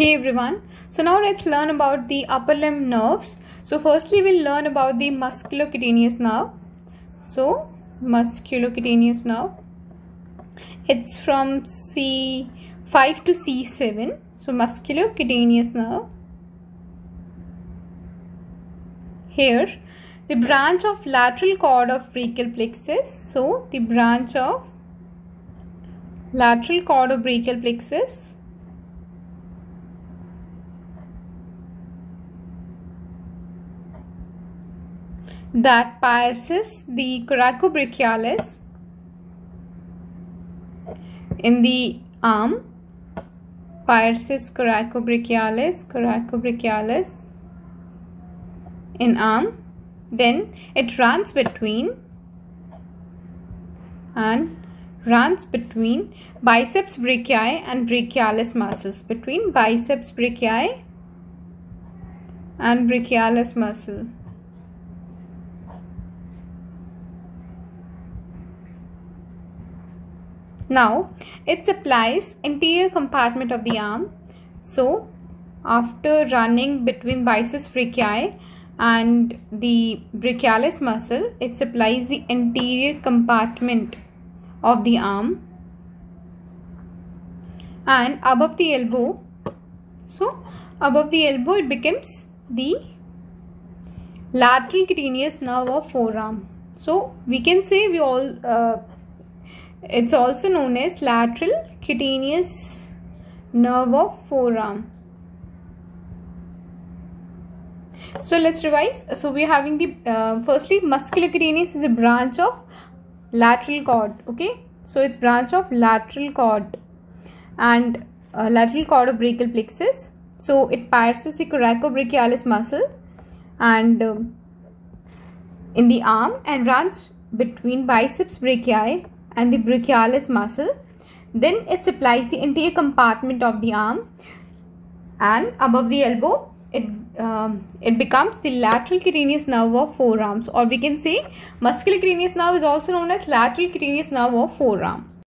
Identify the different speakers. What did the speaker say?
Speaker 1: Hey everyone, so now let's learn about the upper limb nerves. So firstly we'll learn about the musculocutaneous nerve. So musculocutaneous nerve, it's from C5 to C7. So musculocutaneous nerve. Here the branch of lateral cord of brachial plexus. So the branch of lateral cord of brachial plexus that pierces the coracobrachialis in the arm pierces coracobrachialis coracobrachialis in arm then it runs between and runs between biceps brachii and brachialis muscles between biceps brachii and brachialis muscle Now it supplies anterior compartment of the arm. So after running between biceps brachii and the brachialis muscle, it supplies the anterior compartment of the arm and above the elbow. So above the elbow it becomes the lateral cutaneous nerve of forearm. So we can say we all uh, it's also known as lateral cutaneous nerve of forearm. So let's revise. So we're having the uh, firstly musculocutaneous is a branch of lateral cord. Okay. So it's branch of lateral cord and uh, lateral cord of brachial plexus. So it pierces the coracobrachialis muscle and uh, in the arm and runs between biceps brachii and the brachialis muscle. Then it supplies the anterior compartment of the arm and above the elbow it um, it becomes the lateral cutaneous nerve of forearms or we can say musculocutaneous nerve is also known as lateral cutaneous nerve of forearm.